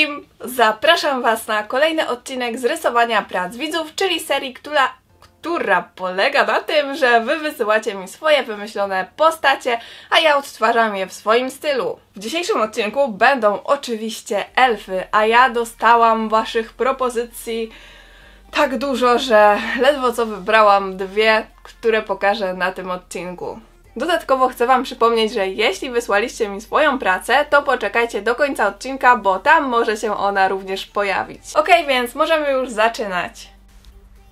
wszystkim! Zapraszam Was na kolejny odcinek z rysowania prac widzów, czyli serii, która, która polega na tym, że Wy wysyłacie mi swoje wymyślone postacie, a ja odtwarzam je w swoim stylu. W dzisiejszym odcinku będą oczywiście elfy, a ja dostałam Waszych propozycji tak dużo, że ledwo co wybrałam dwie, które pokażę na tym odcinku. Dodatkowo chcę Wam przypomnieć, że jeśli wysłaliście mi swoją pracę, to poczekajcie do końca odcinka, bo tam może się ona również pojawić. Ok, więc możemy już zaczynać.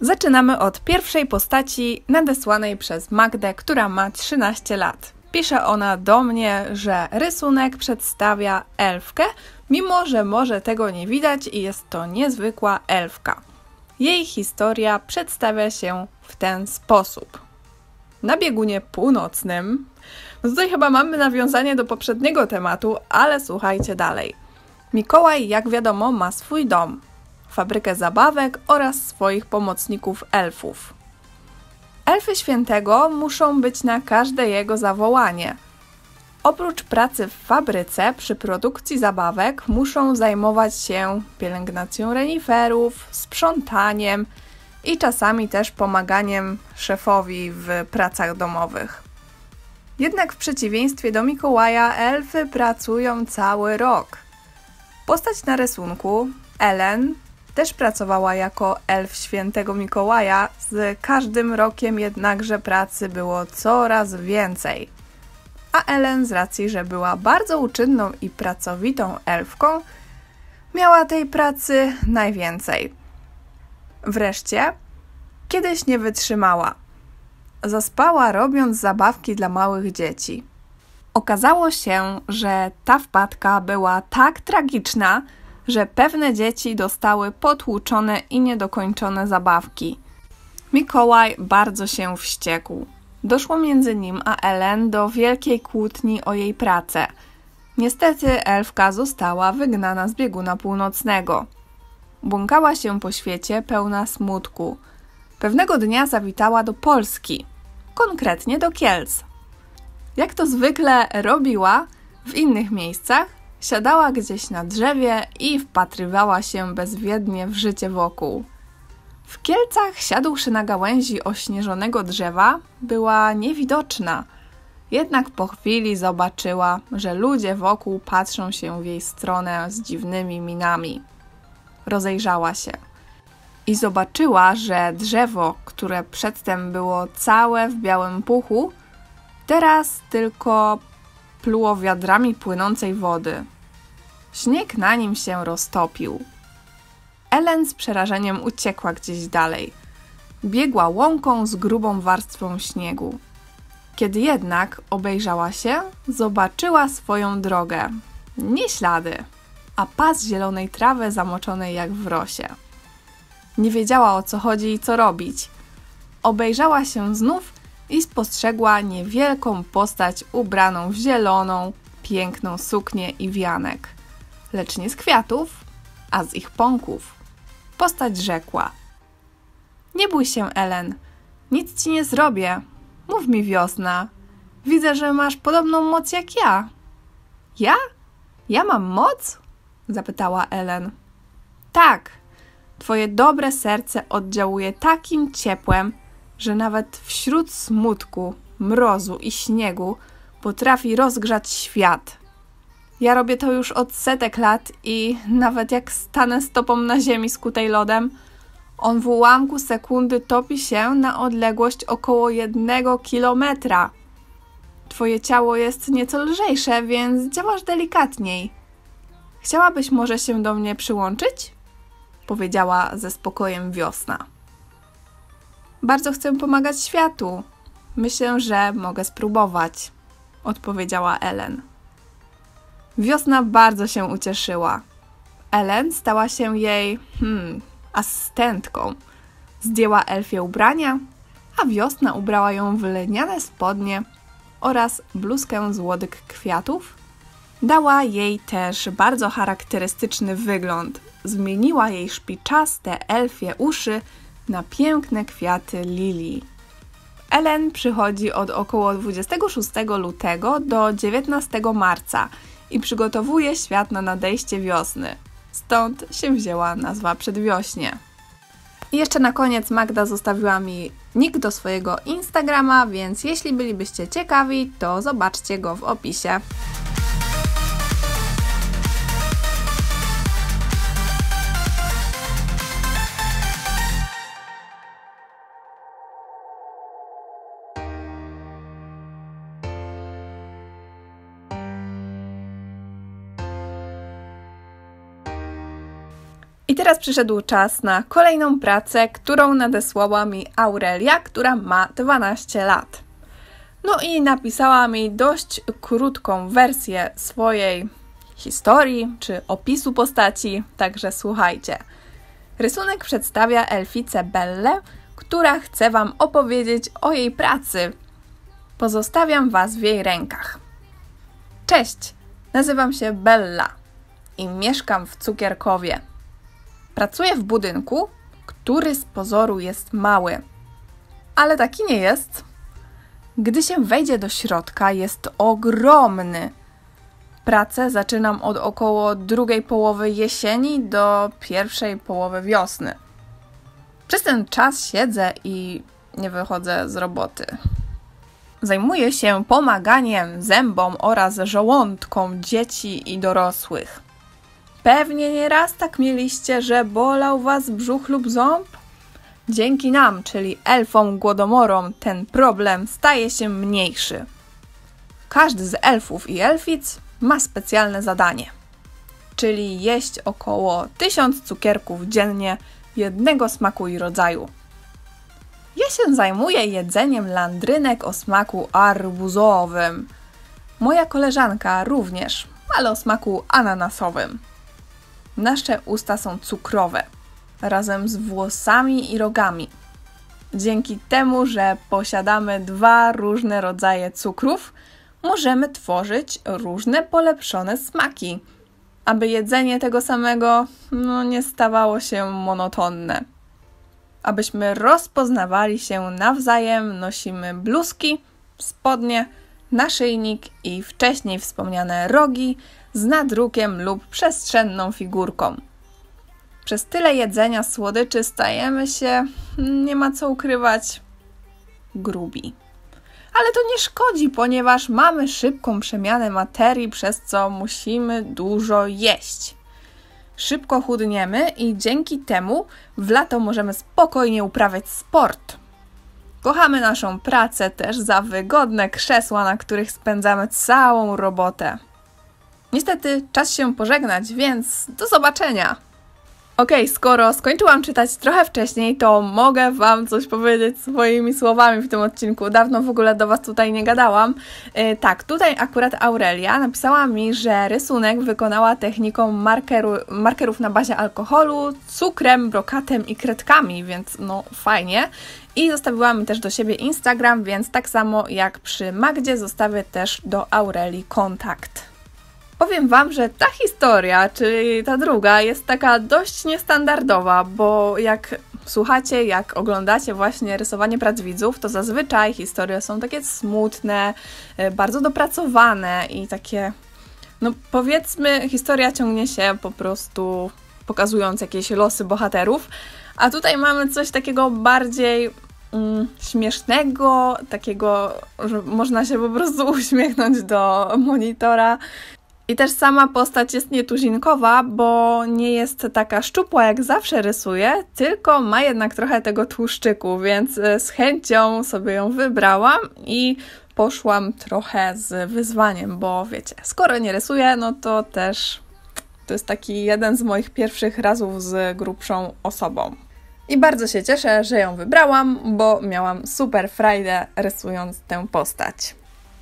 Zaczynamy od pierwszej postaci nadesłanej przez Magdę, która ma 13 lat. Pisze ona do mnie, że rysunek przedstawia elfkę, mimo że może tego nie widać i jest to niezwykła elfka. Jej historia przedstawia się w ten sposób na biegunie północnym. No tutaj chyba mamy nawiązanie do poprzedniego tematu, ale słuchajcie dalej. Mikołaj, jak wiadomo, ma swój dom, fabrykę zabawek oraz swoich pomocników elfów. Elfy świętego muszą być na każde jego zawołanie. Oprócz pracy w fabryce przy produkcji zabawek muszą zajmować się pielęgnacją reniferów, sprzątaniem, i czasami też pomaganiem szefowi w pracach domowych. Jednak w przeciwieństwie do Mikołaja, elfy pracują cały rok. Postać na rysunku, Ellen, też pracowała jako elf świętego Mikołaja, z każdym rokiem jednakże pracy było coraz więcej. A Ellen, z racji, że była bardzo uczynną i pracowitą elfką, miała tej pracy najwięcej. Wreszcie, kiedyś nie wytrzymała. Zaspała, robiąc zabawki dla małych dzieci. Okazało się, że ta wpadka była tak tragiczna, że pewne dzieci dostały potłuczone i niedokończone zabawki. Mikołaj bardzo się wściekł. Doszło między nim a Ellen do wielkiej kłótni o jej pracę. Niestety elfka została wygnana z bieguna północnego. Błąkała się po świecie pełna smutku. Pewnego dnia zawitała do Polski, konkretnie do Kielc. Jak to zwykle robiła w innych miejscach, siadała gdzieś na drzewie i wpatrywała się bezwiednie w życie wokół. W Kielcach, siadłszy na gałęzi ośnieżonego drzewa, była niewidoczna. Jednak po chwili zobaczyła, że ludzie wokół patrzą się w jej stronę z dziwnymi minami rozejrzała się i zobaczyła, że drzewo, które przedtem było całe w białym puchu, teraz tylko pluło wiadrami płynącej wody. Śnieg na nim się roztopił. Ellen z przerażeniem uciekła gdzieś dalej. Biegła łąką z grubą warstwą śniegu. Kiedy jednak obejrzała się, zobaczyła swoją drogę. Nie ślady, a pas zielonej trawy zamoczonej jak w rosie. Nie wiedziała o co chodzi i co robić. Obejrzała się znów i spostrzegła niewielką postać ubraną w zieloną, piękną suknię i wianek. Lecz nie z kwiatów, a z ich pąków. Postać rzekła: Nie bój się, Ellen, nic ci nie zrobię. Mów mi wiosna. Widzę, że masz podobną moc jak ja. Ja? Ja mam moc? Zapytała Ellen. Tak, twoje dobre serce oddziałuje takim ciepłem, że nawet wśród smutku, mrozu i śniegu potrafi rozgrzać świat. Ja robię to już od setek lat i nawet jak stanę stopą na ziemi skutej lodem, on w ułamku sekundy topi się na odległość około jednego kilometra. Twoje ciało jest nieco lżejsze, więc działasz delikatniej. Chciałabyś może się do mnie przyłączyć? Powiedziała ze spokojem wiosna. Bardzo chcę pomagać światu. Myślę, że mogę spróbować, odpowiedziała Ellen. Wiosna bardzo się ucieszyła. Ellen stała się jej, hmm, asystentką. Zdjęła elfie ubrania, a wiosna ubrała ją w lniane spodnie oraz bluzkę z łodyg kwiatów Dała jej też bardzo charakterystyczny wygląd. Zmieniła jej szpiczaste elfie uszy na piękne kwiaty lilii. Ellen przychodzi od około 26 lutego do 19 marca i przygotowuje świat na nadejście wiosny. stąd się wzięła nazwa Przedwiośnie. I jeszcze na koniec Magda zostawiła mi nick do swojego Instagrama, więc jeśli bylibyście ciekawi, to zobaczcie go w opisie. I teraz przyszedł czas na kolejną pracę, którą nadesłała mi Aurelia, która ma 12 lat. No i napisała mi dość krótką wersję swojej historii czy opisu postaci, także słuchajcie. Rysunek przedstawia elficę Belle, która chce Wam opowiedzieć o jej pracy. Pozostawiam Was w jej rękach. Cześć, nazywam się Bella i mieszkam w Cukierkowie. Pracuję w budynku, który z pozoru jest mały, ale taki nie jest. Gdy się wejdzie do środka, jest ogromny. Pracę zaczynam od około drugiej połowy jesieni do pierwszej połowy wiosny. Przez ten czas siedzę i nie wychodzę z roboty. Zajmuję się pomaganiem zębom oraz żołądkom dzieci i dorosłych. Pewnie nieraz tak mieliście, że bolał was brzuch lub ząb? Dzięki nam, czyli elfom głodomorom, ten problem staje się mniejszy. Każdy z elfów i elfic ma specjalne zadanie, czyli jeść około 1000 cukierków dziennie jednego smaku i rodzaju. Ja się zajmuję jedzeniem landrynek o smaku arbuzowym. Moja koleżanka również, ale o smaku ananasowym. Nasze usta są cukrowe, razem z włosami i rogami. Dzięki temu, że posiadamy dwa różne rodzaje cukrów, możemy tworzyć różne polepszone smaki, aby jedzenie tego samego no, nie stawało się monotonne. Abyśmy rozpoznawali się nawzajem, nosimy bluzki, spodnie, naszyjnik i wcześniej wspomniane rogi z nadrukiem lub przestrzenną figurką. Przez tyle jedzenia słodyczy stajemy się, nie ma co ukrywać, grubi. Ale to nie szkodzi, ponieważ mamy szybką przemianę materii, przez co musimy dużo jeść. Szybko chudniemy i dzięki temu w lato możemy spokojnie uprawiać sport. Kochamy naszą pracę też za wygodne krzesła, na których spędzamy całą robotę. Niestety czas się pożegnać, więc do zobaczenia! Ok, skoro skończyłam czytać trochę wcześniej, to mogę Wam coś powiedzieć swoimi słowami w tym odcinku. Dawno w ogóle do Was tutaj nie gadałam. Yy, tak, tutaj akurat Aurelia napisała mi, że rysunek wykonała techniką markeru, markerów na bazie alkoholu, cukrem, brokatem i kredkami, więc no fajnie. I zostawiła mi też do siebie Instagram, więc tak samo jak przy Magdzie zostawię też do Aurelii kontakt. Powiem Wam, że ta historia, czyli ta druga, jest taka dość niestandardowa, bo jak słuchacie, jak oglądacie właśnie rysowanie prac widzów, to zazwyczaj historie są takie smutne, e, bardzo dopracowane i takie, no powiedzmy, historia ciągnie się po prostu pokazując jakieś losy bohaterów, a tutaj mamy coś takiego bardziej mm, śmiesznego, takiego, że można się po prostu uśmiechnąć do monitora i też sama postać jest nietuzinkowa, bo nie jest taka szczupła jak zawsze rysuje, tylko ma jednak trochę tego tłuszczyku, więc e, z chęcią sobie ją wybrałam i poszłam trochę z wyzwaniem, bo wiecie, skoro nie rysuję, no to też to jest taki jeden z moich pierwszych razów z grubszą osobą. I bardzo się cieszę, że ją wybrałam, bo miałam super frajdę rysując tę postać.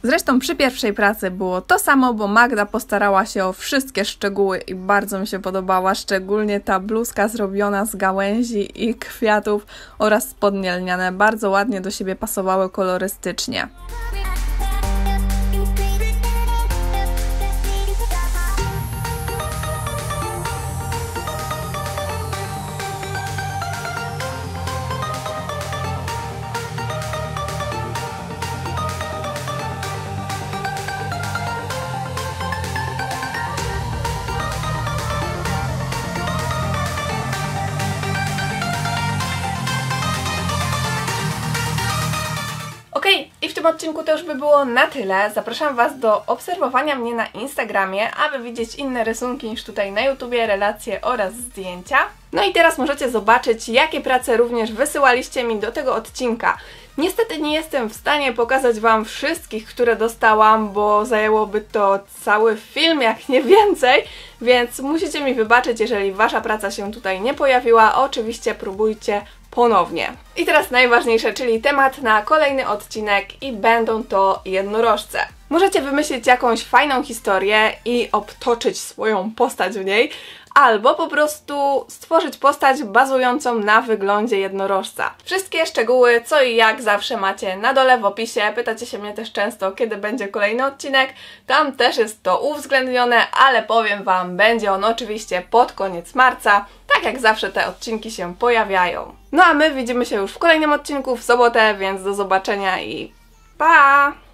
Zresztą przy pierwszej pracy było to samo, bo Magda postarała się o wszystkie szczegóły i bardzo mi się podobała, szczególnie ta bluzka zrobiona z gałęzi i kwiatów oraz spodnie lniane bardzo ładnie do siebie pasowały kolorystycznie. Okej, i w tym odcinku to już by było na tyle. Zapraszam Was do obserwowania mnie na Instagramie, aby widzieć inne rysunki niż tutaj na YouTubie, relacje oraz zdjęcia. No i teraz możecie zobaczyć, jakie prace również wysyłaliście mi do tego odcinka. Niestety nie jestem w stanie pokazać Wam wszystkich, które dostałam, bo zajęłoby to cały film, jak nie więcej, więc musicie mi wybaczyć, jeżeli Wasza praca się tutaj nie pojawiła. Oczywiście próbujcie ponownie. I teraz najważniejsze, czyli temat na kolejny odcinek i będą to jednorożce. Możecie wymyślić jakąś fajną historię i obtoczyć swoją postać w niej, albo po prostu stworzyć postać bazującą na wyglądzie jednorożca. Wszystkie szczegóły, co i jak zawsze macie na dole w opisie. Pytacie się mnie też często, kiedy będzie kolejny odcinek. Tam też jest to uwzględnione, ale powiem Wam, będzie on oczywiście pod koniec marca. Tak jak zawsze te odcinki się pojawiają. No a my widzimy się już w kolejnym odcinku w sobotę, więc do zobaczenia i pa!